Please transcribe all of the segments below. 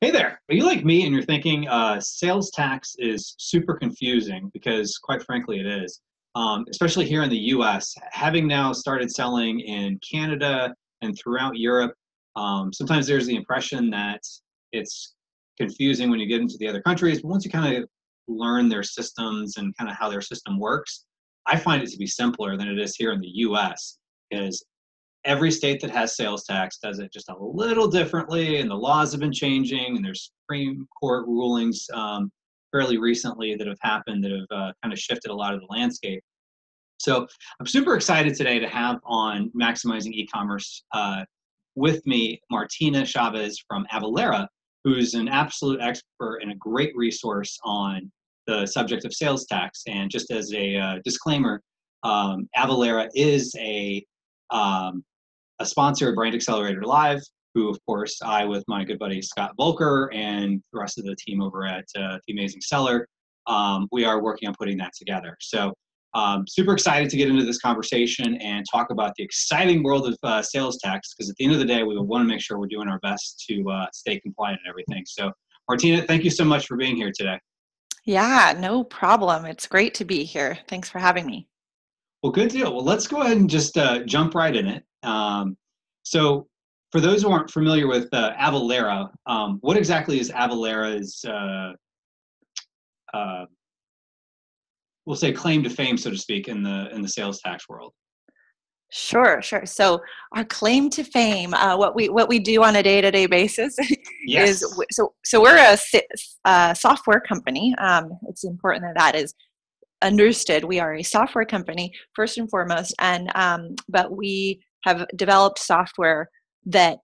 Hey there. Are you like me and you're thinking uh, sales tax is super confusing because, quite frankly, it is. Um, especially here in the US, having now started selling in Canada and throughout Europe, um, sometimes there's the impression that it's confusing when you get into the other countries. But once you kind of learn their systems and kind of how their system works, I find it to be simpler than it is here in the US. Is every state that has sales tax does it just a little differently, and the laws have been changing, and there's Supreme Court rulings um, fairly recently that have happened that have uh, kind of shifted a lot of the landscape. So I'm super excited today to have on Maximizing E-commerce uh, with me Martina Chavez from Avalara, who's an absolute expert and a great resource on the subject of sales tax. And just as a uh, disclaimer, um, Avalara is a um, a sponsor of Brand Accelerator Live, who, of course, I, with my good buddy Scott Voelker and the rest of the team over at uh, The Amazing Seller, um, we are working on putting that together. So, um, super excited to get into this conversation and talk about the exciting world of uh, sales tax because at the end of the day, we want to make sure we're doing our best to uh, stay compliant and everything. So, Martina, thank you so much for being here today. Yeah, no problem. It's great to be here. Thanks for having me. Well, good deal. Well, let's go ahead and just uh, jump right in it. Um, so, for those who aren't familiar with uh, Avalara, um, what exactly is Avalara's, uh, uh, we'll say, claim to fame, so to speak, in the in the sales tax world? Sure, sure. So our claim to fame, uh, what we what we do on a day to day basis, yes. is so so we're a, a software company. Um, it's important that that is understood. We are a software company first and foremost, and um, but we have developed software that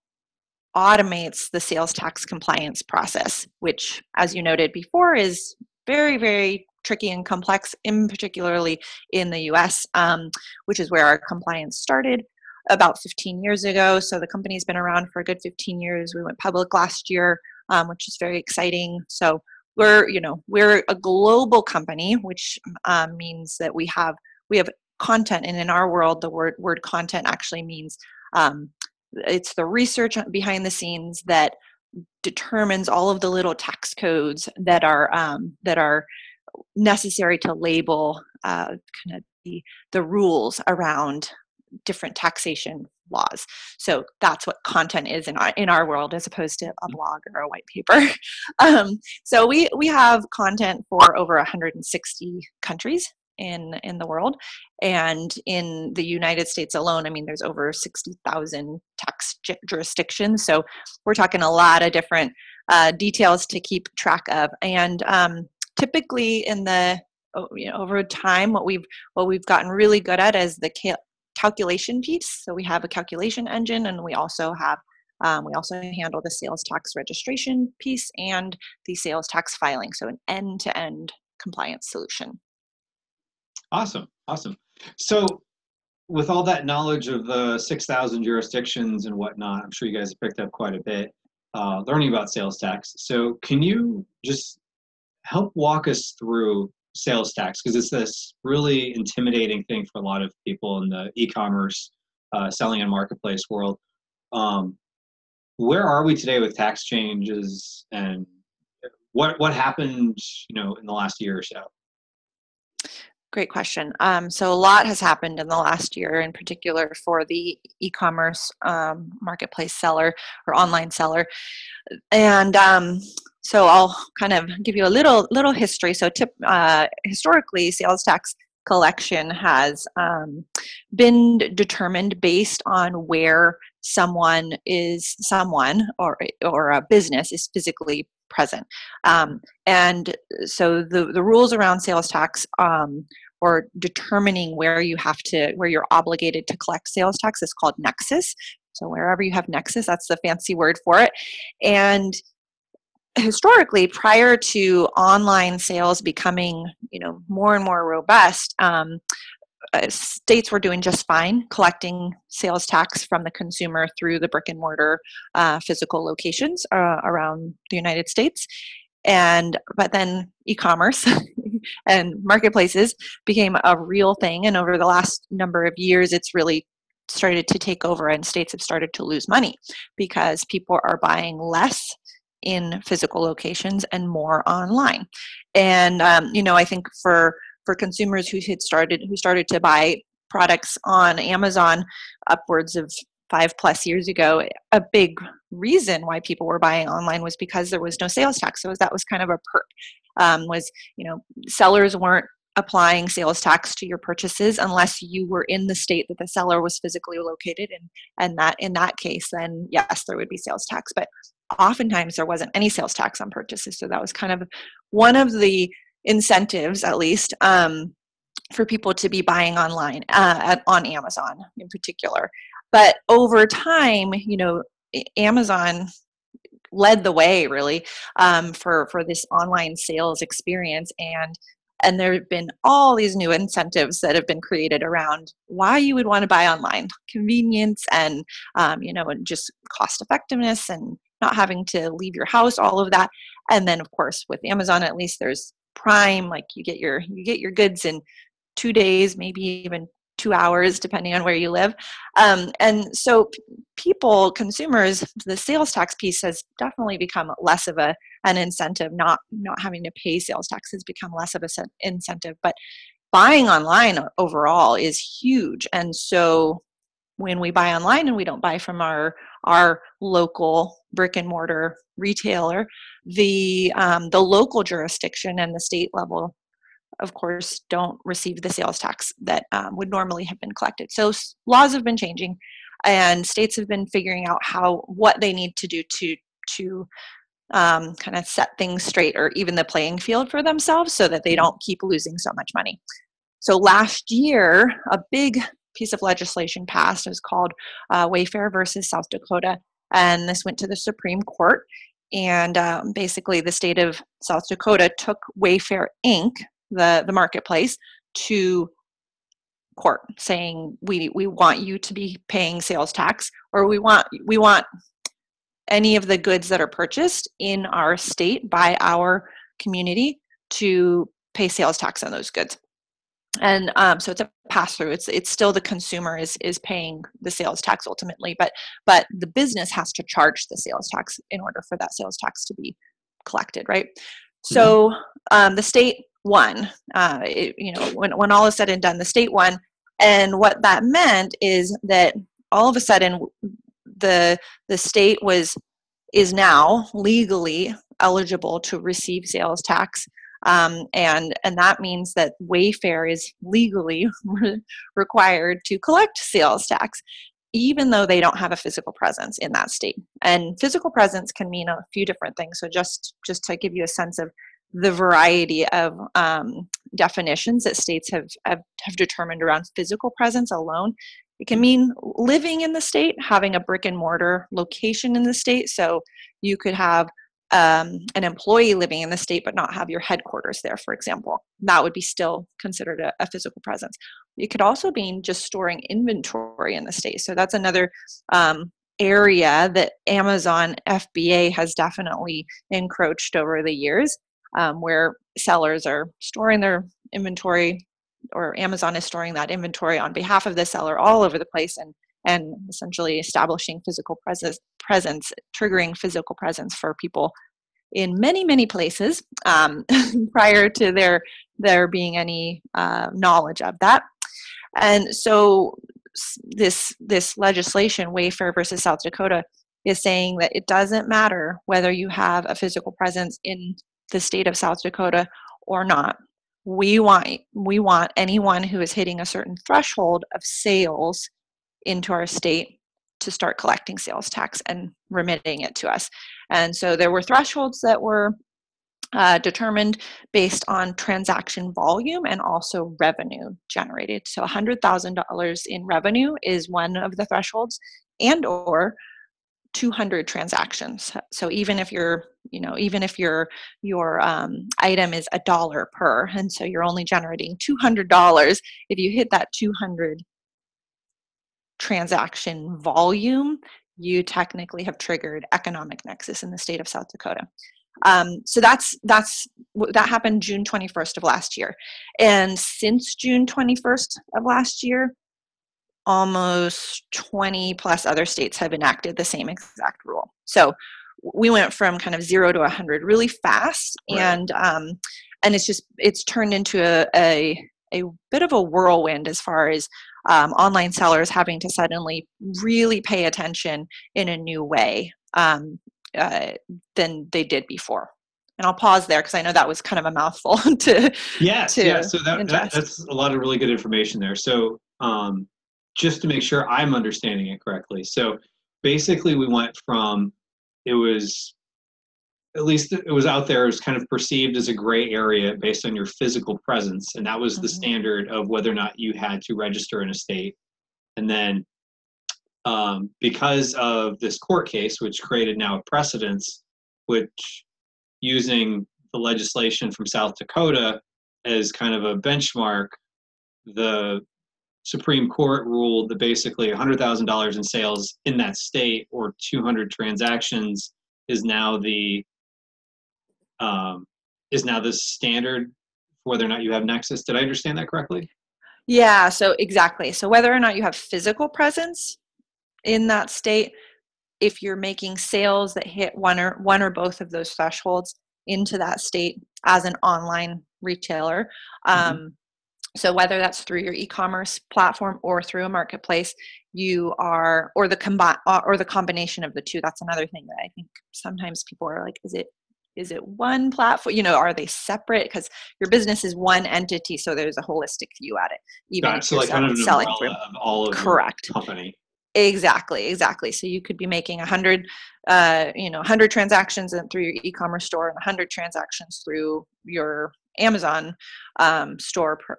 automates the sales tax compliance process, which, as you noted before, is very, very tricky and complex, in particularly in the US, um, which is where our compliance started about 15 years ago. So the company's been around for a good 15 years. We went public last year, um, which is very exciting. So we're, you know, we're a global company, which um, means that we have we have content and in our world the word word content actually means um, it's the research behind the scenes that determines all of the little tax codes that are um, that are necessary to label uh, kind of the, the rules around different taxation laws. So that's what content is in our in our world, as opposed to a blog or a white paper. um, so we we have content for over 160 countries in in the world and in the united states alone i mean there's over 60000 tax jurisdictions so we're talking a lot of different uh, details to keep track of and um, typically in the you know, over time what we've what we've gotten really good at is the cal- calculation piece so we have a calculation engine and we also have um, we also handle the sales tax registration piece and the sales tax filing so an end-to-end compliance solution Awesome, awesome. So, with all that knowledge of the 6,000 jurisdictions and whatnot, I'm sure you guys have picked up quite a bit uh, learning about sales tax. So, can you just help walk us through sales tax? Because it's this really intimidating thing for a lot of people in the e commerce, uh, selling and marketplace world. Um, where are we today with tax changes and what what happened you know in the last year or so Great question. Um, so a lot has happened in the last year, in particular for the e-commerce um, marketplace seller or online seller, and um, so I'll kind of give you a little little history. So, tip, uh, historically, sales tax collection has um, been determined based on where someone is someone or or a business is physically present um, and so the the rules around sales tax um, or determining where you have to where you're obligated to collect sales tax is called nexus. So wherever you have nexus that's the fancy word for it. And historically prior to online sales becoming you know more and more robust um, uh, states were doing just fine collecting sales tax from the consumer through the brick and mortar uh, physical locations uh, around the united states and but then e-commerce and marketplaces became a real thing and over the last number of years it's really started to take over and states have started to lose money because people are buying less in physical locations and more online. And um, you know, I think for for consumers who had started who started to buy products on Amazon upwards of five plus years ago, a big reason why people were buying online was because there was no sales tax. So that was kind of a perk. Um, was you know sellers weren't applying sales tax to your purchases unless you were in the state that the seller was physically located in and that in that case then yes there would be sales tax but oftentimes there wasn't any sales tax on purchases so that was kind of one of the incentives at least um, for people to be buying online uh, at, on amazon in particular but over time you know amazon led the way really um, for for this online sales experience and and there have been all these new incentives that have been created around why you would want to buy online convenience and um, you know and just cost effectiveness and not having to leave your house all of that. And then of course with amazon at least there's prime like you get your you get your goods in two days maybe even two hours depending on where you live. Um, and so p- people consumers the sales tax piece has definitely become less of a an incentive. Not not having to pay sales tax has become less of an incentive but buying online overall is huge. And so when we buy online and we don't buy from our our local brick and mortar retailer the um, the local jurisdiction and the state level of course, don't receive the sales tax that um, would normally have been collected. So laws have been changing, and states have been figuring out how what they need to do to to um, kind of set things straight or even the playing field for themselves so that they don't keep losing so much money. So last year, a big piece of legislation passed. It was called uh, Wayfair versus South Dakota, and this went to the Supreme Court. And um, basically, the state of South Dakota took Wayfair Inc., the, the marketplace to court saying we we want you to be paying sales tax or we want we want any of the goods that are purchased in our state by our community to pay sales tax on those goods. And um, so it's a pass through it's it's still the consumer is is paying the sales tax ultimately but but the business has to charge the sales tax in order for that sales tax to be collected right? So um, the state won. Uh, it, you know, when, when all is said and done, the state won. And what that meant is that all of a sudden the the state was is now legally eligible to receive sales tax um, and and that means that Wayfair is legally required to collect sales tax, even though they don't have a physical presence in that state. And physical presence can mean a few different things. So just just to give you a sense of the variety of um, definitions that states have, have, have determined around physical presence alone. It can mean living in the state, having a brick and mortar location in the state. So you could have um, an employee living in the state but not have your headquarters there, for example. That would be still considered a, a physical presence. It could also mean just storing inventory in the state. So that's another um, area that Amazon FBA has definitely encroached over the years um, where sellers are storing their inventory or Amazon is storing that inventory on behalf of the seller all over the place and and essentially establishing physical presence presence triggering physical presence for people in many many places um, prior to their there being any uh, knowledge of that. And so this this legislation wayfair versus south dakota is saying that it doesn't matter whether you have a physical presence in the state of South Dakota or not. We want we want anyone who is hitting a certain threshold of sales into our state to start collecting sales tax and remitting it to us. And so there were thresholds that were uh, determined based on transaction volume and also revenue generated. So $100,000 in revenue is one of the thresholds and or 200 transactions. So even if your you know even if your your um, item is a dollar per and so you're only generating $200 if you hit that 200 transaction volume you technically have triggered economic nexus in the state of south dakota. Um, so that's that's that happened june 21st of last year. And since june 21st of last year almost 20 plus other states have enacted the same exact rule. So we went from kind of zero to 100 really fast right. and um, and it's just it's turned into a, a, a bit of a whirlwind as far as um, online sellers having to suddenly really pay attention in a new way um, uh, than they did before and I'll pause there because I know that was kind of a mouthful to. Yes, to yeah. So that, that, that's a lot of really good information there. So um, just to make sure I'm understanding it correctly, so basically we went from it was at least it was out there it was kind of perceived as a gray area based on your physical presence and that was mm-hmm. the standard of whether or not you had to register in a state and then um, because of this court case which created now a precedence which using the legislation from south dakota as kind of a benchmark the supreme court ruled that basically $100000 in sales in that state or 200 transactions is now the um, is now the standard for whether or not you have nexus. Did i understand that correctly? Yeah so exactly. So whether or not you have physical presence in that state if you're making sales that hit one or one or both of those thresholds into that state as an online retailer mm-hmm. So whether that's through your e-commerce platform or through a marketplace you are or the combi- or the combination of the two that's another thing that i think sometimes people are like is it is it one platform you know are they separate? Because your business is one entity so there's a holistic view at it even Got if so you're like selling, selling through all of correct. company. Exactly exactly. So you could be making a 100 uh, you know 100 transactions through your e-commerce store and 100 transactions through your amazon um, store per,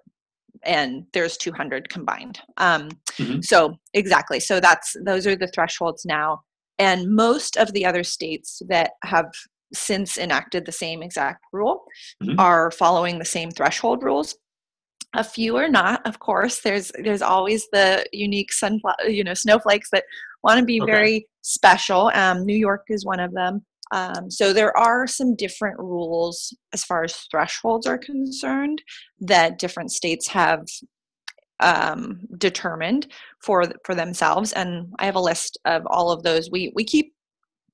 and there's 200 combined. Um, mm-hmm. so exactly. So that's those are the thresholds now. And most of the other states that have since enacted the same exact rule mm-hmm. are following the same threshold rules. A few are not of course. There's there's always the unique sunflower you know snowflakes that want to be okay. very special. Um, new york is one of them um, so there are some different rules as far as thresholds are concerned that different states have um, determined for for themselves and i have a list of all of those we we keep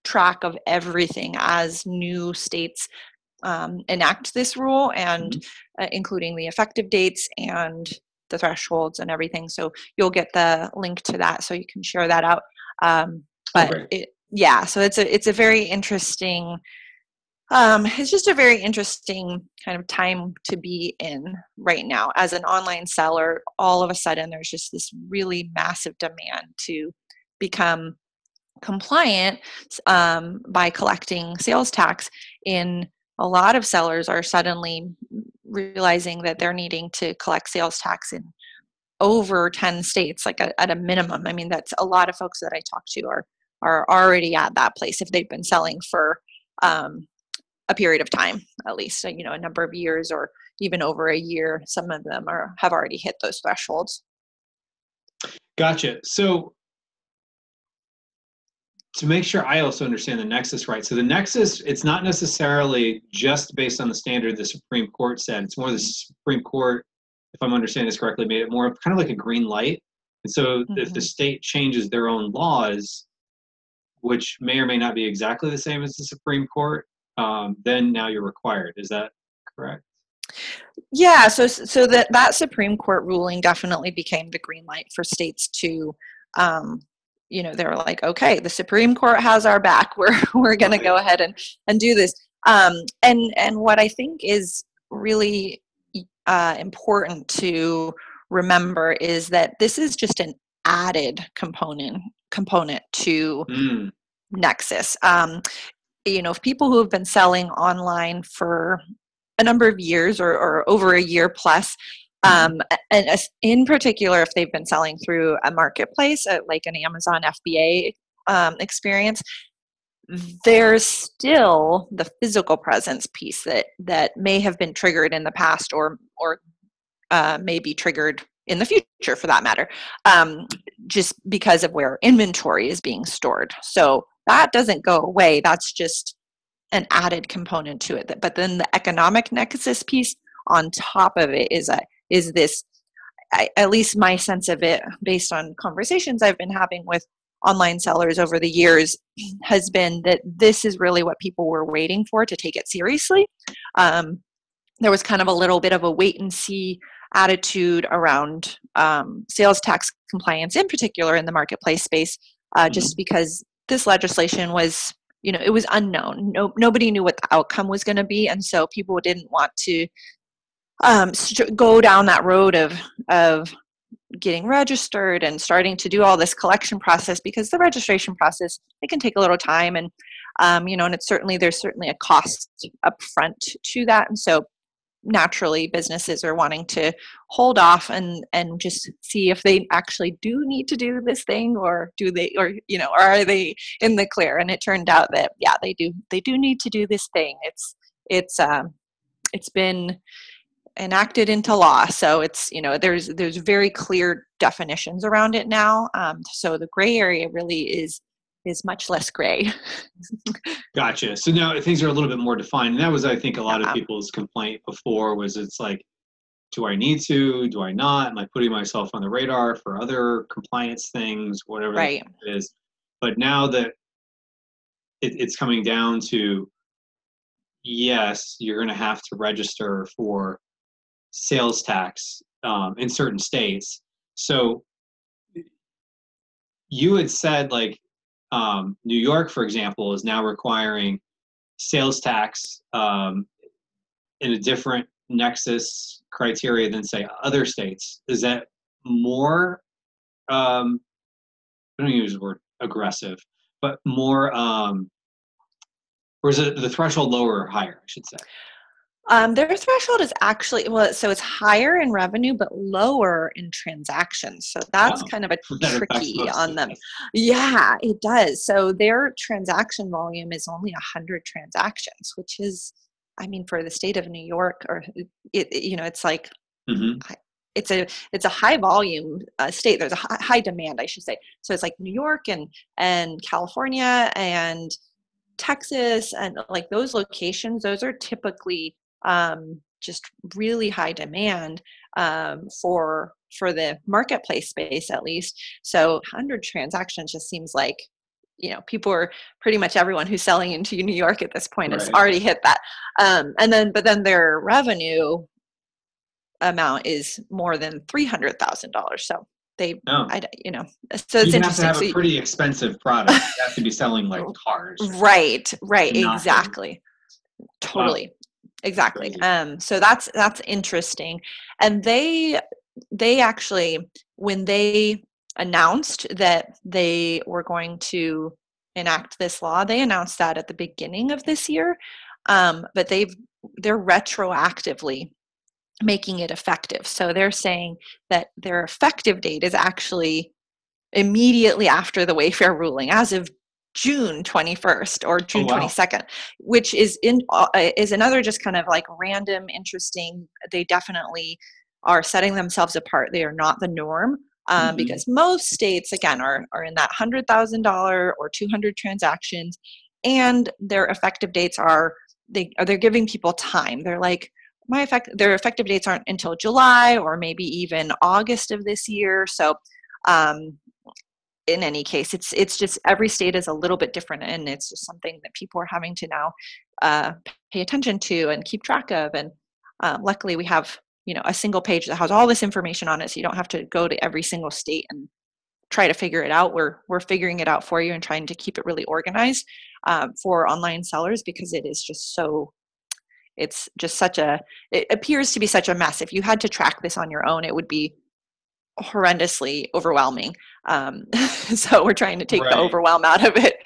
track of everything as new states um, enact this rule and mm-hmm. uh, including the effective dates and the thresholds and everything so you'll get the link to that so you can share that out um, but okay. it, yeah so it's a it's a very interesting um, it's just a very interesting kind of time to be in right now. As an online seller all of a sudden there's just this really massive demand to become compliant um, by collecting sales tax in a lot of sellers are suddenly realizing that they're needing to collect sales tax in over 10 states like a, at a minimum. I mean that's a lot of folks that i talk to are are already at that place if they've been selling for um, a period of time at least you know a number of years or even over a year some of them are have already hit those thresholds gotcha so to make sure I also understand the nexus right. So the nexus, it's not necessarily just based on the standard the Supreme Court said. It's more the Supreme Court, if I'm understanding this correctly, made it more kind of like a green light. And so mm-hmm. if the mm-hmm. state changes their own laws, which may or may not be exactly the same as the Supreme Court, um, then now you're required. Is that correct? Yeah. So so that that Supreme Court ruling definitely became the green light for states to um, you know they were like okay the supreme court has our back we're we're going to go ahead and and do this um and and what i think is really uh, important to remember is that this is just an added component component to mm. nexus um you know people who have been selling online for a number of years or, or over a year plus Mm-hmm. Um, and in particular, if they've been selling through a marketplace, uh, like an Amazon FBA um, experience, there's still the physical presence piece that that may have been triggered in the past, or or uh, may be triggered in the future, for that matter, um, just because of where inventory is being stored. So that doesn't go away. That's just an added component to it. But then the economic nexus piece on top of it is a is this I, at least my sense of it based on conversations i've been having with online sellers over the years has been that this is really what people were waiting for to take it seriously. Um, there was kind of a little bit of a wait and see attitude around um, sales tax compliance, in particular in the marketplace space, uh, mm-hmm. just because this legislation was, you know, it was unknown. No, nobody knew what the outcome was going to be, and so people didn't want to um, st- go down that road of of getting registered and starting to do all this collection process because the registration process it can take a little time and um, you know and it's certainly there's certainly a cost up front to that and so naturally businesses are wanting to hold off and and just see if they actually do need to do this thing or do they or you know are they in the clear? And it turned out that yeah they do they do need to do this thing. It's it's um it's been enacted into law. So it's you know there's there's very clear definitions around it now. Um, so the gray area really is is much less gray gotcha so now things are a little bit more defined and that was i think a lot yeah. of people's complaint before was it's like do i need to do i not am i putting myself on the radar for other compliance things whatever right. it is but now that it, it's coming down to yes you're going to have to register for sales tax um, in certain states. So you had said like um, New York, for example, is now requiring sales tax um, in a different nexus criteria than say other states. Is that more? Um, I don't use the word aggressive, but more. Um, or is it the threshold lower or higher? I should say. Um, their threshold is actually well, so it's higher in revenue but lower in transactions. So that's kind of a tricky on them. Yeah, it does. So their transaction volume is only a hundred transactions, which is, I mean, for the state of New York, or it, you know, it's like. Mm-hmm. It's a it's a high volume uh, state. There's a high, high demand, I should say. So it's like New York and and California and Texas and like those locations. Those are typically um, just really high demand um, for for the marketplace space at least. So 100 transactions just seems like you know people are pretty much everyone who's selling into new york at this point right. has already hit that. Um, and then but then their revenue amount is more than $300000 so they oh. I, you know so it's you interesting have to have so a pretty expensive product. You have to be selling like cars right right exactly. Totally exactly. Um so that's that's interesting. And they they actually when they announced that they were going to enact this law they announced that at the beginning of this year um, but they've they're retroactively making it effective. So they're saying that their effective date is actually immediately after the wayfair ruling as of June 21st or June oh, wow. 22nd, which is in uh, is another just kind of like random, interesting. They definitely are setting themselves apart. They are not the norm um, mm-hmm. because most states, again, are are in that hundred thousand dollar or two hundred transactions, and their effective dates are they are they're giving people time. They're like my effect their effective dates aren't until July or maybe even August of this year. So um, in any case it's it's just every state is a little bit different and it's just something that people are having to now uh, pay attention to and keep track of and uh, luckily we have you know a single page that has all this information on it so you don't have to go to every single state and try to figure it out we're we're figuring it out for you and trying to keep it really organized um, for online sellers because it is just so it's just such a it appears to be such a mess if you had to track this on your own it would be horrendously overwhelming. Um, so we're trying to take right. the overwhelm out of it.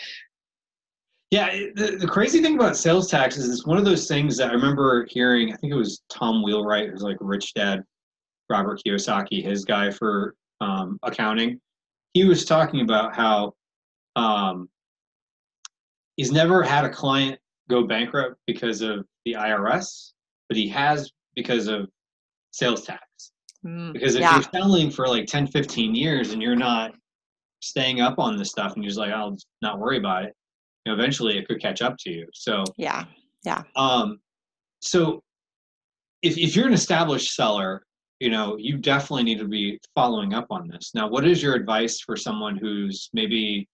Yeah, the, the crazy thing about sales tax is it's one of those things that I remember hearing. I think it was Tom Wheelwright, who's like Rich Dad, Robert Kiyosaki, his guy for um, accounting. He was talking about how um, he's never had a client go bankrupt because of the IRS, but he has because of sales tax. Mm, because if yeah. you're selling for like 10, 15 years and you're not staying up on this stuff and you're just like, I'll not worry about it, you know, eventually it could catch up to you. So, yeah, yeah. Um, so if, if you're an established seller you know, you definitely need to be following up on this. Now, what is your advice for someone who's maybe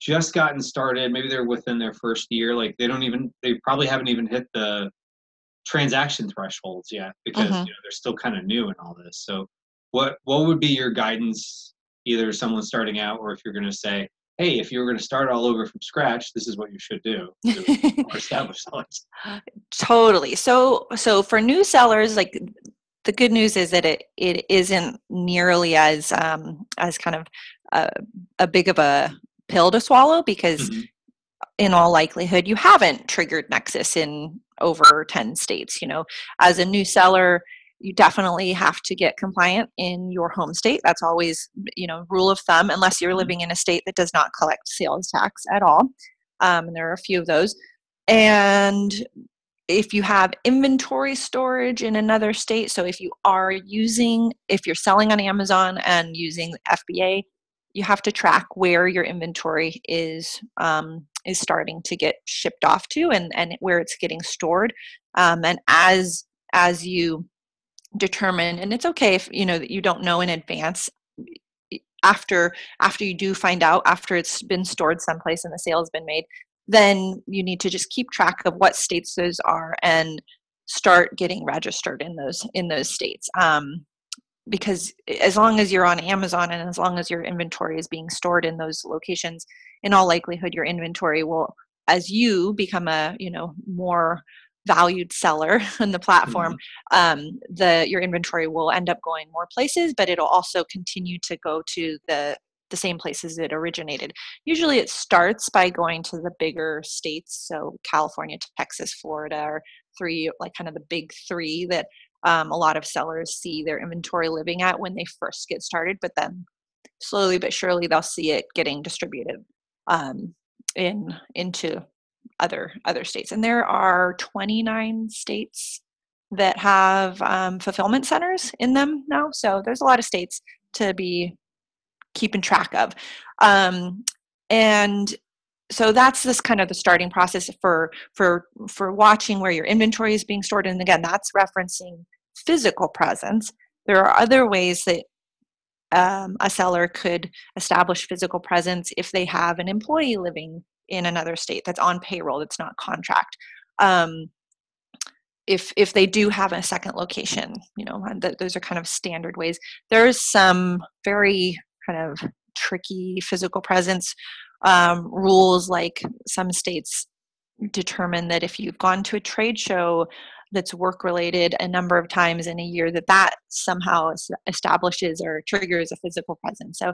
just gotten started, maybe they're within their first year, like they don't even they probably haven't even hit the transaction thresholds yet because mm-hmm. you know they're still kind of new in all this. So what what would be your guidance either someone starting out or if you're going to say hey, if you were going to start all over from scratch, this is what you should do established sellers. Totally. So, so for new sellers, like the good news is that it it isn't nearly as um, as kind of a, a big of a pill to swallow because mm-hmm. in all likelihood you haven't triggered nexus in over 10 states you know? As a new seller you definitely have to get compliant in your home state. That's always you know rule of thumb unless you're mm-hmm. living in a state that does not collect sales tax at all. Um, and there are a few of those. And if you have inventory storage in another state so if you are using if you're selling on amazon and using fba you have to track where your inventory is um, is starting to get shipped off to and and where it's getting stored um, and as as you determine and it's okay if you know that you don't know in advance after after you do find out after it's been stored someplace and the sale has been made then you need to just keep track of what states those are and start getting registered in those in those states. Um, because as long as you're on amazon and as long as your inventory is being stored in those locations in all likelihood your inventory will as you become a you know more valued seller on the platform mm-hmm. um, the your inventory will end up going more places but it'll also continue to go to the the same places it originated usually it starts by going to the bigger states so california texas florida are three like kind of the big three that um, a lot of sellers see their inventory living at when they first get started but then slowly but surely they'll see it getting distributed um, in into other other states. And there are 29 states that have um, fulfillment centers in them now so there's a lot of states to be keeping track of. Um, and so that's this kind of the starting process for for for watching where your inventory is being stored. And again that's referencing physical presence there are other ways that um, a seller could establish physical presence if they have an employee living in another state that's on payroll that's not contract. Um, if if they do have a second location you know th- those are kind of standard ways. There's some very kind of tricky physical presence um, rules like some states determine that if you've gone to a trade show that's work related a number of times in a year that that somehow establishes or triggers a physical presence so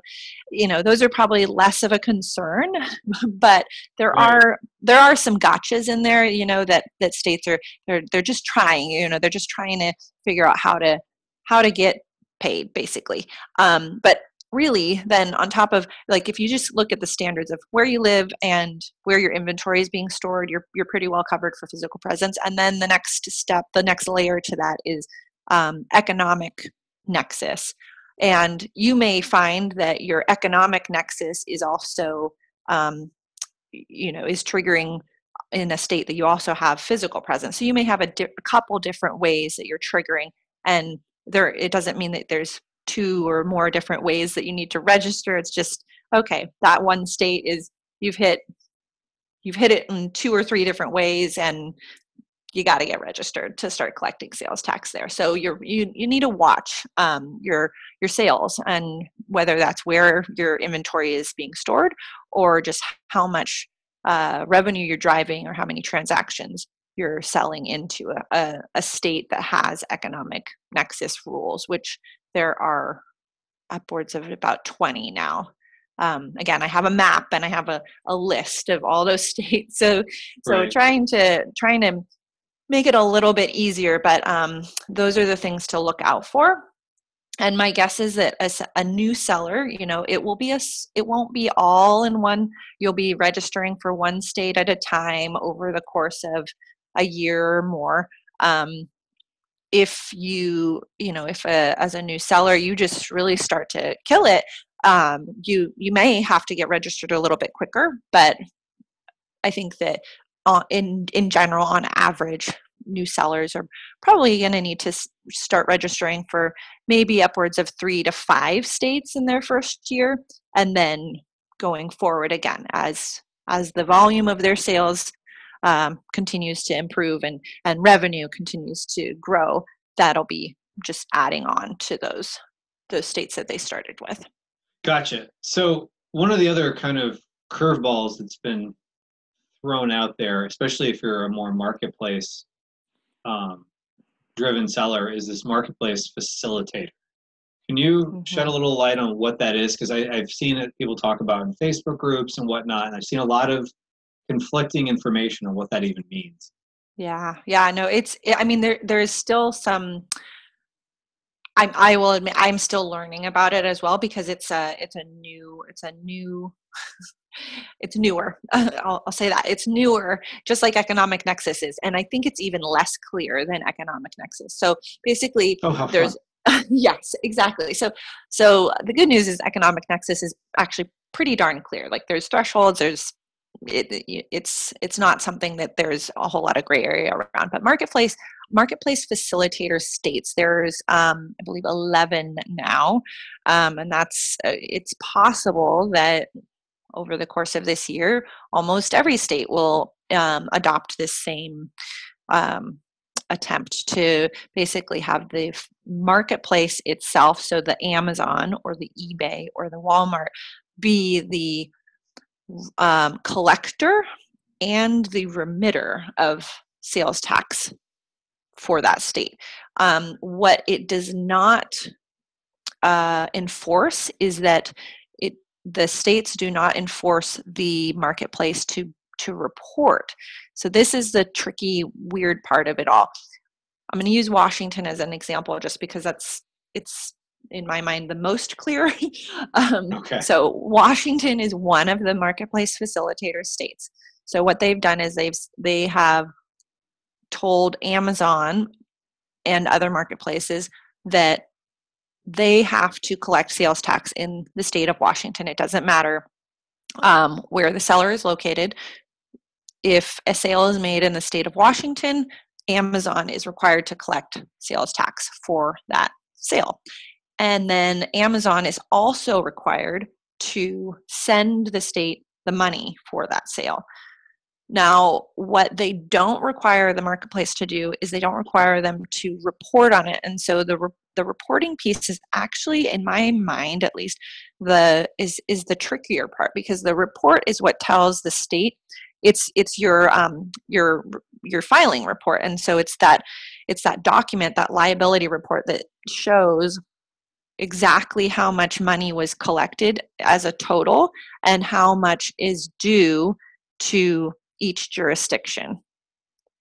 you know those are probably less of a concern but there right. are there are some gotchas in there you know that that states are they're they're just trying you know they're just trying to figure out how to how to get paid basically um, but really then on top of like if you just look at the standards of where you live and where your inventory is being stored you're you're pretty well covered for physical presence. And then the next step the next layer to that is um, economic nexus. And you may find that your economic nexus is also um, you know is triggering in a state that you also have physical presence. So you may have a, di- a couple different ways that you're triggering. And there it doesn't mean that there's two or more different ways that you need to register. It's just okay that one state is you've hit you've hit it in two or three different ways and you got to get registered to start collecting sales tax there. So you're you, you need to watch um, your your sales and whether that's where your inventory is being stored or just how much uh, revenue you're driving or how many transactions you're selling into a, a, a state that has economic nexus rules which there are upwards of about 20 now. Um, again, I have a map and I have a, a list of all those states. So, so right. trying to trying to make it a little bit easier, but um, those are the things to look out for. And my guess is that as a new seller, you know, it will be a it won't be all in one. You'll be registering for one state at a time over the course of a year or more. Um, if you you know if a, as a new seller you just really start to kill it um, you you may have to get registered a little bit quicker but i think that uh, in in general on average new sellers are probably going to need to start registering for maybe upwards of three to five states in their first year, and then going forward again as as the volume of their sales um, continues to improve and and revenue continues to grow. That'll be just adding on to those those states that they started with. Gotcha. So one of the other kind of curveballs that's been thrown out there, especially if you're a more marketplace um, driven seller, is this marketplace facilitator. Can you mm-hmm. shed a little light on what that is? Because I've seen it people talk about in Facebook groups and whatnot, and I've seen a lot of conflicting information on what that even means. Yeah, yeah, no, it's. I mean, there there is still some I'm, I will admit I'm still learning about it as well because it's a it's a new it's a new it's newer. I'll, I'll, say that it's newer, just like Economic Nexus is, and I think it's even less clear than Economic Nexus. So basically, oh, there's yes, exactly. So so the good news is Economic Nexus is actually pretty darn clear. Like there's thresholds, there's it, it's it's not something that there's a whole lot of gray area around. But marketplace marketplace facilitator states there's um, I believe 11 now, um, and that's uh, it's possible that over the course of this year, almost every state will um, adopt this same um, attempt to basically have the marketplace itself, so the Amazon or the eBay or the Walmart, be the um, collector and the remitter of sales tax for that state. Um, what it does not uh, enforce is that it the states do not enforce the marketplace to to report. So this is the tricky, weird part of it all. I'm going to use Washington as an example, just because that's it's in my mind the most clear. um, okay. So Washington is one of the marketplace facilitator states. So what they've done is they've they have told Amazon and other marketplaces that they have to collect sales tax in the state of Washington. It doesn't matter um, where the seller is located. If a sale is made in the state of Washington, Amazon is required to collect sales tax for that sale. And then Amazon is also required to send the state the money for that sale. Now, what they don't require the marketplace to do is they don't require them to report on it. And so the re- the reporting piece is actually in my mind at least the is is the trickier part because the report is what tells the state it's it's your um your your filing report and so it's that it's that document that liability report that shows exactly how much money was collected as a total and how much is due to each jurisdiction.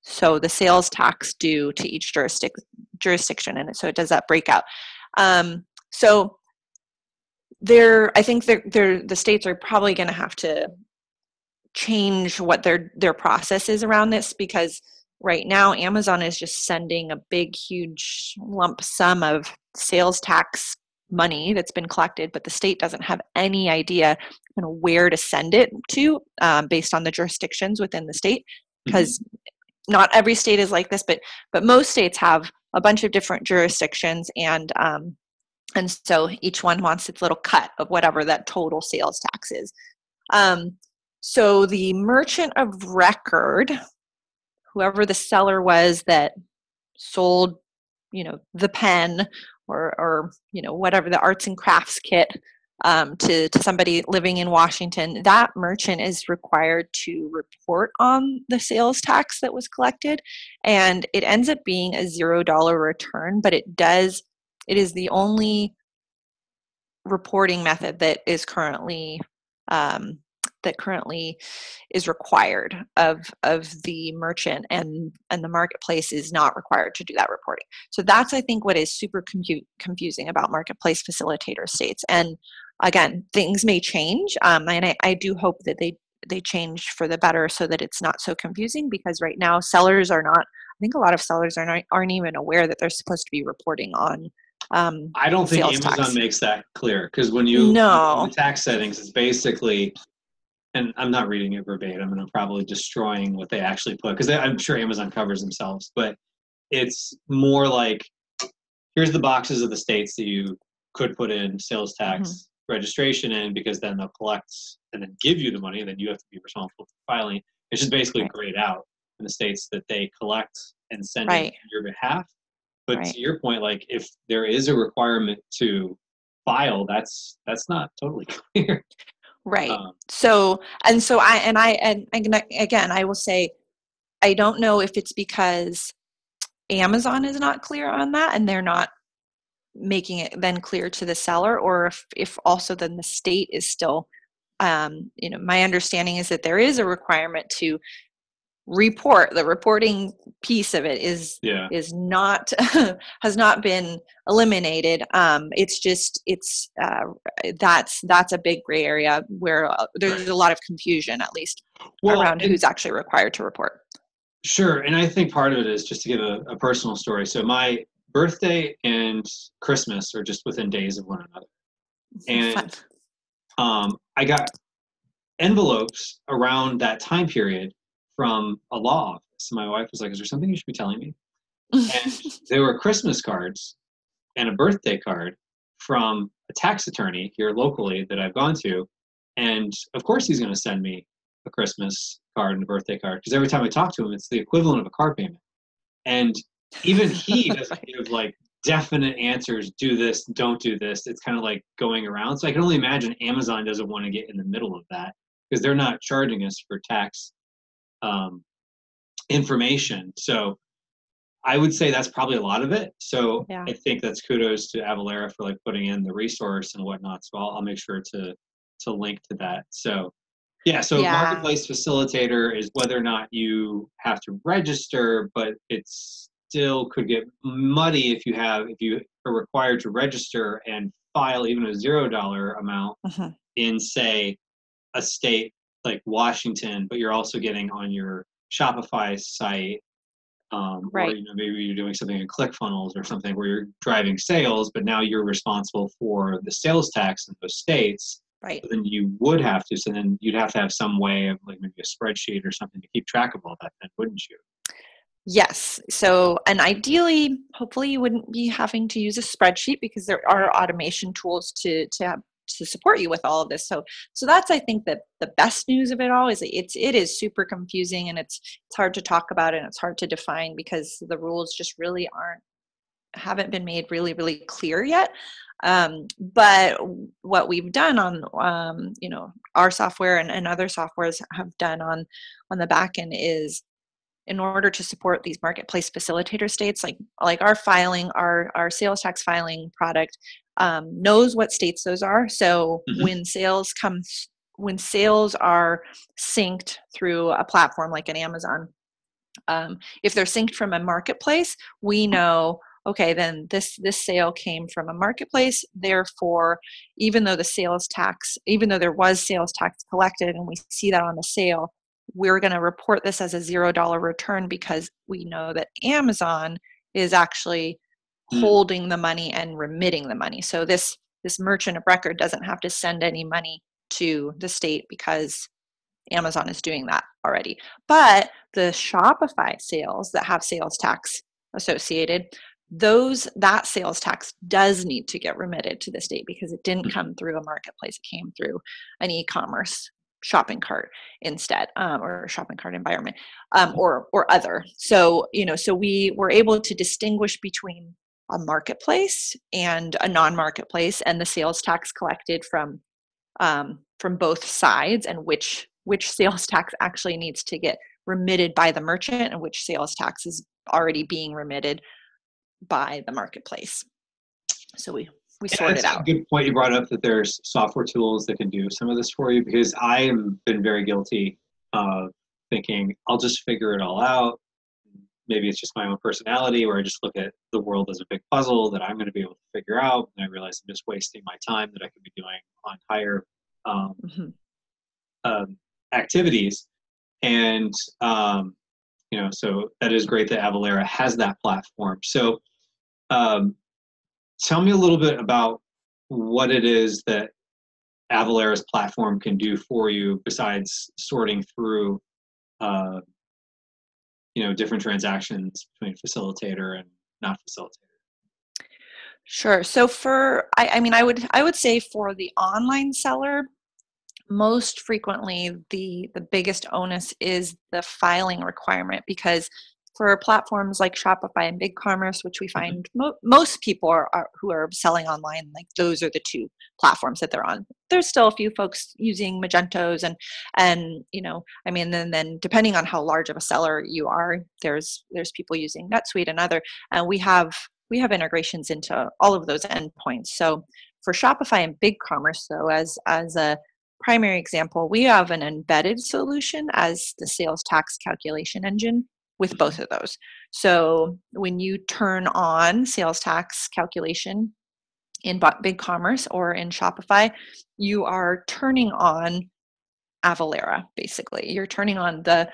So the sales tax due to each jurisdic- jurisdiction, and so it does that breakout. Um, so there, I think they're, they're, the states are probably going to have to change what their their process is around this because right now Amazon is just sending a big, huge lump sum of sales tax money that's been collected, but the state doesn't have any idea you know, where to send it to um, based on the jurisdictions within the state. Because mm-hmm. not every state is like this, but but most states have a bunch of different jurisdictions, and um, and so each one wants its little cut of whatever that total sales tax is. Um, so the merchant of record, whoever the seller was that sold you know the pen or or you know whatever the arts and crafts kit um, to, to somebody living in Washington, that merchant is required to report on the sales tax that was collected. And it ends up being a zero dollar return, but it does, it is the only reporting method that is currently um, that currently is required of of the merchant and and the marketplace is not required to do that reporting. So that's i think what is super compute, confusing about marketplace facilitator states. And again things may change um, and I, I do hope that they they change for the better so that it's not so confusing because right now sellers are not i think a lot of sellers are not aren't even aware that they're supposed to be reporting on um, I don't think Amazon tax. makes that clear because when you no. tax settings, it's basically and I'm not reading it verbatim, and I'm probably destroying what they actually put because I'm sure Amazon covers themselves, but it's more like here's the boxes of the states that you could put in sales tax mm-hmm. registration in because then they'll collect and then give you the money, and then you have to be responsible for filing. It's just basically right. grayed out in the states that they collect and send right. on your behalf. But right. to your point, like if there is a requirement to file, that's that's not totally clear. Right. Um, so and so I and I and again I will say I don't know if it's because Amazon is not clear on that and they're not making it then clear to the seller or if, if also then the state is still um, you know my understanding is that there is a requirement to report the reporting piece of it is yeah. is not has not been eliminated. Um it's just it's uh that's that's a big gray area where uh, there's a lot of confusion at least well, around who's actually required to report. Sure and i think part of it is just to give a, a personal story. So my birthday and christmas are just within days of one another. And um i got envelopes around that time period from a law office. My wife was like, Is there something you should be telling me? and there were Christmas cards and a birthday card from a tax attorney here locally that I've gone to. And of course, he's going to send me a Christmas card and a birthday card because every time I talk to him, it's the equivalent of a car payment. And even he doesn't give like definite answers do this, don't do this. It's kind of like going around. So I can only imagine Amazon doesn't want to get in the middle of that because they're not charging us for tax um, information. So I would say that's probably a lot of it. So yeah. I think that's kudos to Avalara for like putting in the resource and whatnot. So I'll, I'll make sure to to link to that. So yeah, so yeah. marketplace facilitator is whether or not you have to register, but it still could get muddy if you have if you are required to register and file even a zero dollar amount uh-huh. in say a state like Washington, but you're also getting on your Shopify site. Um, right. Or, you know, maybe you're doing something in ClickFunnels or something where you're driving sales, but now you're responsible for the sales tax in those states. Right. then you would have to. So then you'd have to have some way of like maybe a spreadsheet or something to keep track of all that. Then wouldn't you? Yes. So, and ideally, hopefully, you wouldn't be having to use a spreadsheet because there are automation tools to to to support you with all of this. So so that's i think that the best news of it all is it's it is super confusing and it's it's hard to talk about and it's hard to define because the rules just really aren't haven't been made really really clear yet. Um, but what we've done on um, you know our software and, and other softwares have done on on the back end is in order to support these marketplace facilitator states like like our filing our our sales tax filing product um, knows what states those are. So mm-hmm. when sales come, when sales are synced through a platform like an Amazon, um, if they're synced from a marketplace, we know okay then this this sale came from a marketplace therefore even though the sales tax even though there was sales tax collected and we see that on the sale we're going to report this as a zero dollar return because we know that amazon is actually. Holding the money and remitting the money. So this this merchant of record doesn't have to send any money to the state because Amazon is doing that already. But the Shopify sales that have sales tax associated, those that sales tax does need to get remitted to the state because it didn't come through a marketplace it came through an e-commerce shopping cart instead um, or shopping cart environment um, or or other so you know so we were able to distinguish between a marketplace and a non-marketplace and the sales tax collected from um, from both sides and which which sales tax actually needs to get remitted by the merchant and which sales tax is already being remitted by the marketplace. So we we sort it out a good point you brought up that there's software tools that can do some of this for you because i have been very guilty of thinking i'll just figure it all out maybe it's just my own personality where I just look at the world as a big puzzle that I'm going to be able to figure out. And I realize I'm just wasting my time that I could be doing on higher um, mm-hmm. um, activities. And, um, you know, so that is great that Avalara has that platform. So um, tell me a little bit about what it is that Avalara's platform can do for you besides sorting through, uh, you know, different transactions between facilitator and not facilitator? Sure. So for I, I mean I would I would say for the online seller, most frequently the the biggest onus is the filing requirement because for platforms like Shopify and BigCommerce, which we mm-hmm. find mo- most people are, are, who are selling online, like those are the two platforms that they're on. There's still a few folks using Magentos, and and you know, I mean, then then depending on how large of a seller you are, there's there's people using NetSuite and other, and we have we have integrations into all of those endpoints. So for Shopify and BigCommerce, though, as as a primary example, we have an embedded solution as the sales tax calculation engine with both of those. So when you turn on sales tax calculation in BigCommerce or in Shopify, you are turning on Avalara basically. You're turning on the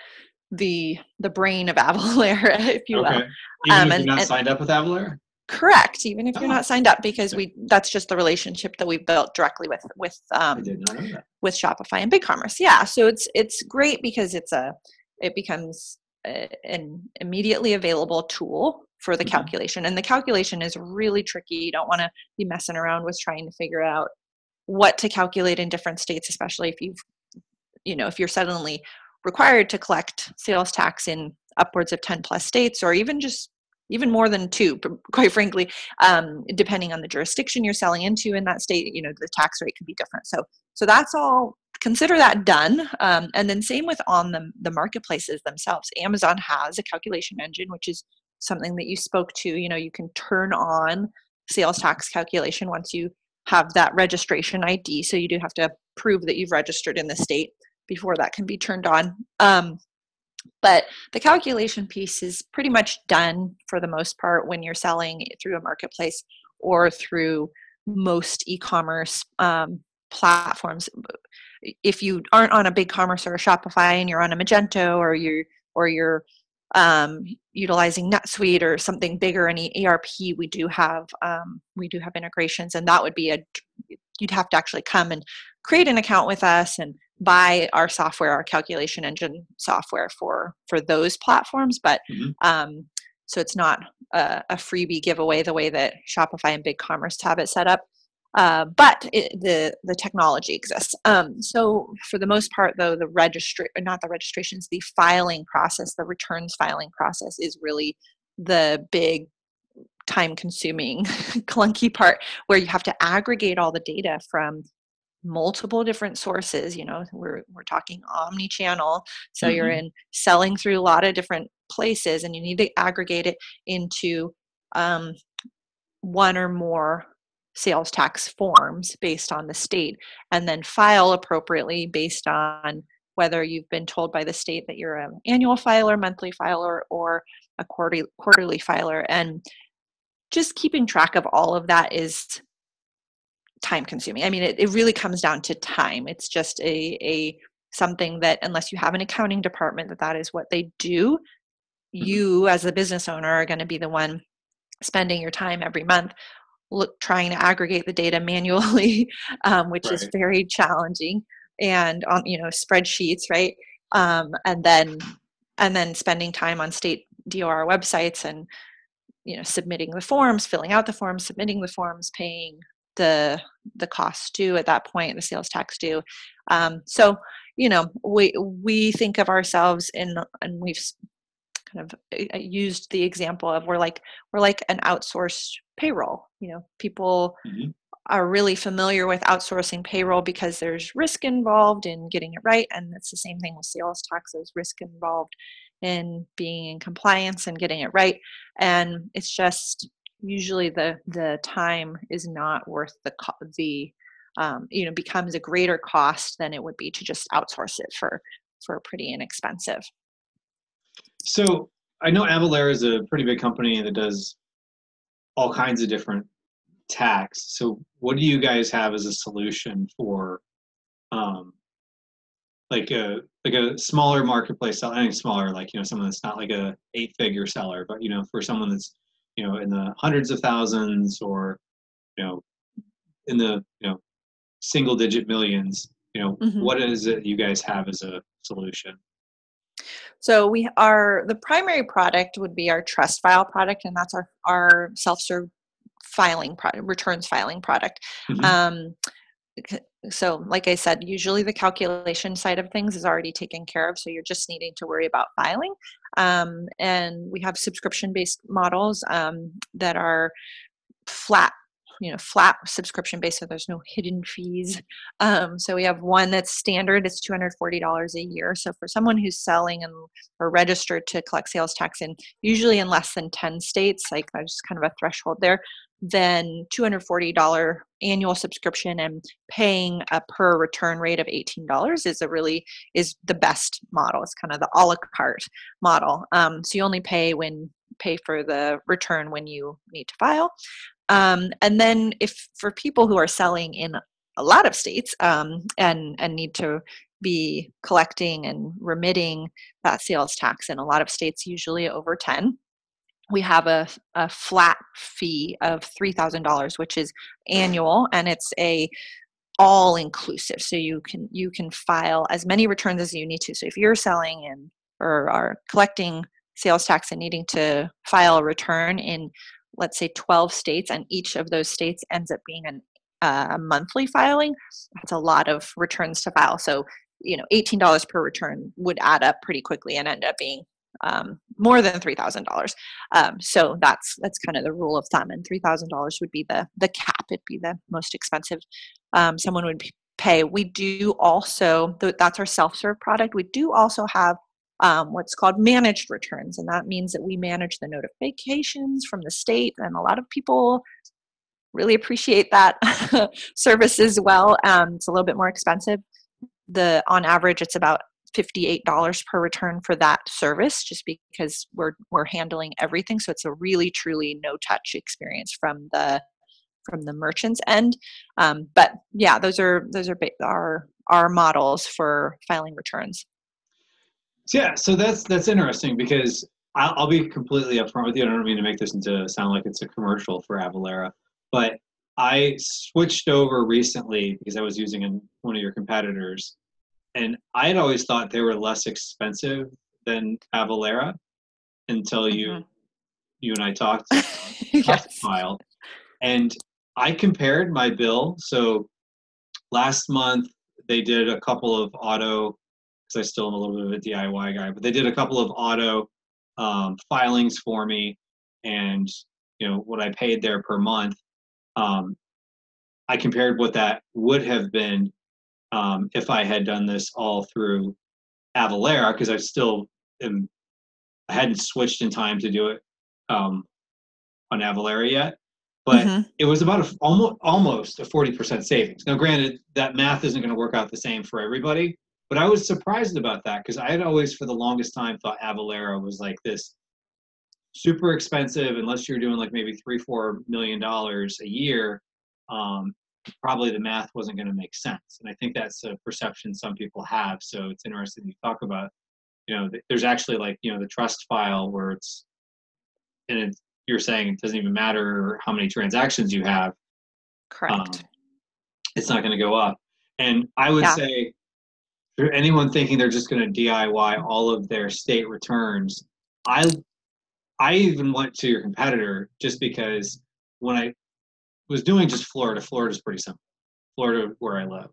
the the brain of Avalara, if you okay. will. Even um, if you're not and, signed up with Avalara? Correct. Even if you're oh. not signed up, because we that's just the relationship that we've built directly with with um, with Shopify and BigCommerce. Yeah. So it's it's great because it's a it becomes a, an immediately available tool for the mm-hmm. calculation, and the calculation is really tricky. You don't want to be messing around with trying to figure out what to calculate in different states, especially if you've you know if you're suddenly required to collect sales tax in upwards of 10 plus states or even just even more than two quite frankly um, depending on the jurisdiction you're selling into in that state you know the tax rate could be different so so that's all consider that done um, and then same with on the, the marketplaces themselves amazon has a calculation engine which is something that you spoke to you know you can turn on sales tax calculation once you have that registration id so you do have to prove that you've registered in the state before that can be turned on um, but the calculation piece is pretty much done for the most part when you're selling through a marketplace or through most e-commerce um, platforms. If you aren't on a BigCommerce or a Shopify and you're on a Magento or you're or you're um, utilizing NetSuite or something bigger, any ERP, we do have um, we do have integrations, and that would be a you'd have to actually come and create an account with us and buy our software, our calculation engine software for for those platforms. But mm-hmm. um, so it's not a, a, freebie giveaway the way that Shopify and BigCommerce have it set up. Uh, but it, the the technology exists. Um, so for the most part, though, the registra not the registrations, the filing process, the returns filing process is really the big time consuming clunky part where you have to aggregate all the data from multiple different sources you know we're we're talking omni channel so mm-hmm. you're in selling through a lot of different places and you need to aggregate it into um, one or more sales tax forms based on the state and then file appropriately based on whether you've been told by the state that you're an annual filer monthly filer or a quarterly quarterly filer and just keeping track of all of that is time consuming. I mean, it, it really comes down to time. It's just a, a something that unless you have an accounting department that that is what they do, mm-hmm. you as a business owner are going to be the one spending your time every month look, trying to aggregate the data manually, um, which right. is very challenging, and on you know spreadsheets, right? Um, and then and then spending time on state DOR websites and you know submitting the forms, filling out the forms, submitting the forms, paying the the cost due at that point, the sales tax due. Um, so you know we we think of ourselves in and we've kind of uh, used the example of we're like we're like an outsourced payroll. You know, people. Mm-hmm. Are really familiar with outsourcing payroll because there's risk involved in getting it right, and it's the same thing with sales taxes. Risk involved in being in compliance and getting it right, and it's just usually the the time is not worth the the um, you know becomes a greater cost than it would be to just outsource it for for pretty inexpensive. So I know Avalara is a pretty big company that does all kinds of different tax. So what do you guys have as a solution for um, like a like a smaller marketplace seller? I smaller, like you know, someone that's not like a eight figure seller, but you know, for someone that's you know in the hundreds of thousands or you know in the you know single digit millions you know mm-hmm. what is it you guys have as a solution so we are the primary product would be our Trustfile product and that's our our self-serve filing product returns filing product mm-hmm. um, so like i said usually the calculation side of things is already taken care of so you're just needing to worry about filing um, and we have subscription based models um, that are flat you know flat subscription based so there's no hidden fees. Um, so we have one that's standard it's $240 a year. So for someone who's selling and or registered to collect sales tax in usually in less than 10 states like there's kind of a threshold there then $240 annual subscription and paying a per return rate of $18 is a really is the best model. It's kind of the a la carte model. Um, so you only pay when pay for the return when you need to file um, and then if for people who are selling in a lot of states um, and and need to be collecting and remitting that sales tax in a lot of states usually over 10 we have a, a flat fee of $3000 which is annual and it's a all inclusive so you can you can file as many returns as you need to. So if you're selling and or are collecting sales tax and needing to file a return in let's say 12 states and each of those states ends up being an, uh, a monthly filing that's a lot of returns to file so you know $18 per return would add up pretty quickly and end up being um, more than three thousand um, dollars. So that's that's kind of the rule of thumb, and three thousand dollars would be the the cap. It'd be the most expensive um, someone would pay. We do also that's our self serve product. We do also have um, what's called managed returns, and that means that we manage the notifications from the state, and a lot of people really appreciate that service as well. Um, it's a little bit more expensive. The on average, it's about $58 per return for that service just because we're we're handling everything so it's a really truly no touch experience from the from the merchant's end um, but yeah those are those are our our models for filing returns yeah, so that's that's interesting because I'll, I'll, be completely upfront with you. I don't mean to make this into sound like it's a commercial for Avalara, but I switched over recently because I was using one of your competitors, and I had always thought they were less expensive than Avalara until you mm-hmm. you and I talked yes. file, and I compared my bill. So last month they did a couple of auto because I still am a little bit of a DIY guy. But they did a couple of auto um, filings for me, and you know what I paid there per month. Um, I compared what that would have been um, if I had done this all through Avalara, because I still am. I hadn't switched in time to do it um, on Avalara yet, but mm-hmm. it was about a, almost almost a forty percent savings. Now, granted, that math isn't going to work out the same for everybody, but I was surprised about that because I had always, for the longest time, thought Avalara was like this super expensive unless you're doing like maybe three, four million dollars a year. Um, probably the math wasn't going to make sense, and I think that's a perception some people have. So it's interesting you talk about, you know, there's actually like you know the Trustfile where it's, and it, you're saying it doesn't even matter how many transactions you have. Correct. Um, it's not going to go up, and I would yeah. say for anyone thinking they're just going to DIY all of their state returns, I I even went to your competitor just because when I was doing just Florida, Florida is pretty simple. Florida, where I live.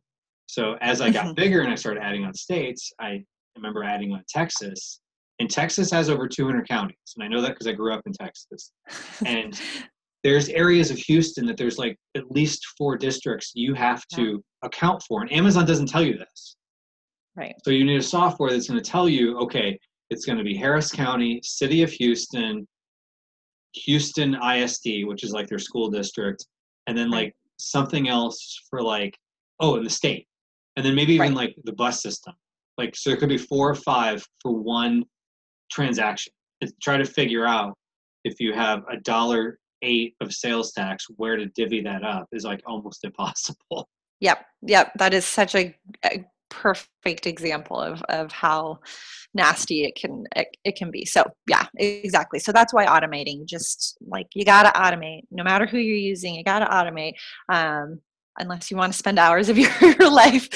So as I got mm-hmm. bigger and I started adding on states, I remember adding on Texas. And Texas has over 200 counties, and I know that because I grew up in Texas. And there's areas of Houston that there's like at least four districts you have to account for, and Amazon doesn't tell you this. Right. So you need a software that's going to tell you, okay, it's going to be Harris County, City of Houston, Houston ISD, which is like their school district, and then like something else for like, oh, in the state, and then maybe even right. like the bus system. Like, so there could be four or five for one transaction. And try to figure out if you have a dollar eight of sales tax, where to divvy that up is like almost impossible. Yep, yep. That is such a, a perfect example of of how nasty it can it, it can be so yeah exactly so that's why automating just like you got to automate no matter who you're using you got to automate um, unless you want to spend hours of your, your life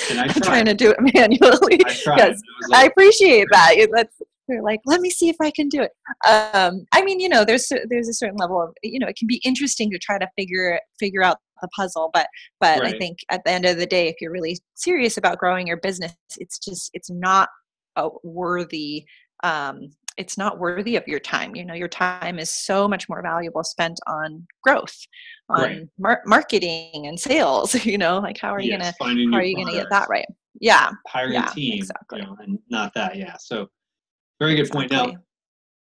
trying to do it manually. I like, I appreciate that. That's they're like, let me see if I can do it. Um, I mean, you know, there's there's a certain level of you know, it can be interesting to try to figure figure out the puzzle, but but right. I think at the end of the day, if you're really serious about growing your business, it's just it's not a worthy um, it's not worthy of your time you know your time is so much more valuable spent on growth on right. mar- marketing and sales you know like how are you gonna how are you gonna get that right yeah hiring yeah, a team exactly you know, and not that yeah so very good exactly. point now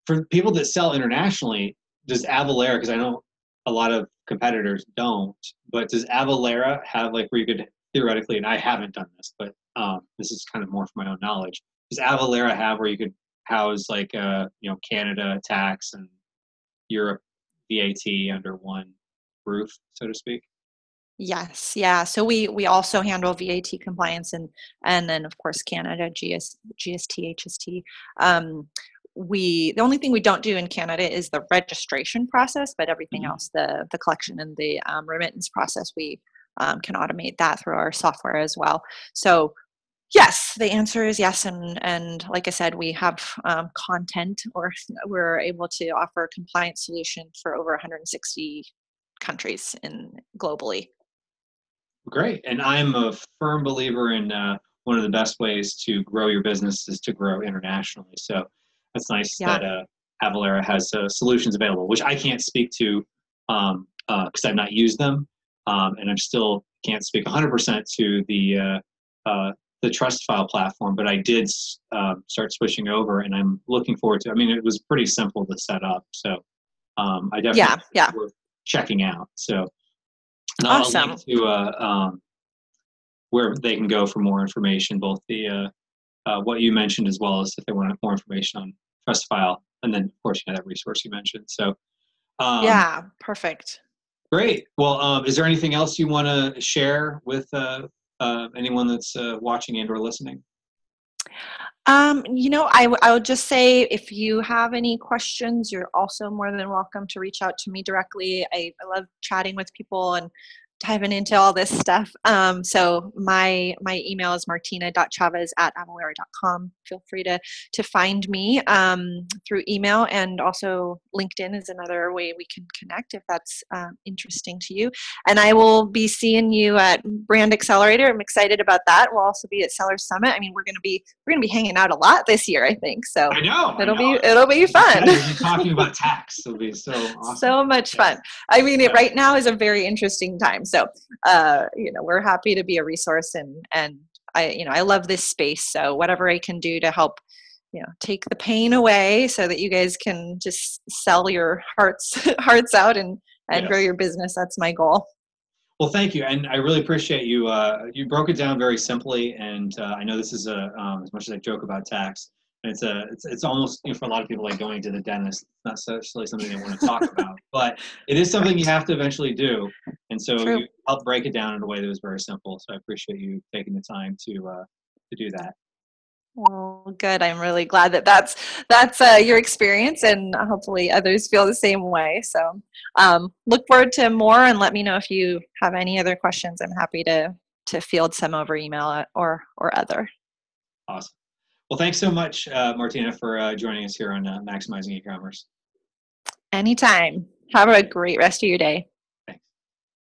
for people that sell internationally does avalara because i know a lot of competitors don't but does avalara have like where you could theoretically and i haven't done this but um, this is kind of more for my own knowledge does avalara have where you could house like uh, you know Canada tax and Europe VAT under one roof, so to speak? Yes, yeah. So we we also handle VAT compliance and and then of course Canada GS, GST HST. Um, we the only thing we don't do in Canada is the registration process, but everything mm-hmm. else the the collection and the um, remittance process we um, can automate that through our software as well. So yes the answer is yes and and like i said we have um, content or we're able to offer a compliance solution for over 160 countries in globally great and i'm a firm believer in uh, one of the best ways to grow your business is to grow internationally so that's nice yeah. that uh, avalara has uh, solutions available which i can't speak to because um, uh, i've not used them um, and i'm still can't speak 100% to the uh, uh, the Trustfile platform, but I did uh, start switching over, and I'm looking forward to. I mean, it was pretty simple to set up, so um, I definitely yeah yeah checking out. So awesome. I'll link to uh, um, where they can go for more information, both the uh, what you mentioned as well as if they want more information on Trustfile, and then of course you know that resource you mentioned. So um, yeah, perfect. Great. Well, um, is there anything else you want to share with uh, uh, anyone that's uh, watching and or listening? Um, you know, I, w- I would just say if you have any questions, you're also more than welcome to reach out to me directly. I, I love chatting with people and diving into all this stuff. Um, so my my email is martina.chavez at avalara.com. Feel free to to find me um, through email and also LinkedIn is another way we can connect if that's um, interesting to you. And I will be seeing you at Brand Accelerator. I'm excited about that. We'll also be at Seller Summit. I mean, we're gonna be we're gonna be hanging out a lot this year. I think so. I know. It'll I know. be it'll be fun. Talking about tax. It'll be so awesome. So much fun. I mean, it right now is a very interesting time. So, uh, you know, we're happy to be a resource and, and I, you know, I love this space. So whatever I can do to help, you know, take the pain away so that you guys can just sell your hearts, hearts out and, and grow your business. That's my goal. Well, thank you, and I really appreciate you. Uh, you broke it down very simply, and uh, I know this is a um, as much as I joke about tax, it's a it's, it's almost you know, for a lot of people like going to the dentist not necessarily something they want to talk about but it is something you have to eventually do. And so True. you help break it down in a way that was very simple. So i appreciate you taking the time to uh, to do that. Well good. I'm really glad that that's that's uh, your experience and hopefully others feel the same way. So um, look forward to more and let me know if you have any other questions. I'm happy to to field some over email or or other. Awesome well, thanks so much, uh, Martina, for uh, joining us here on uh, Maximizing E-Commerce. Anytime. Have a great rest of your day.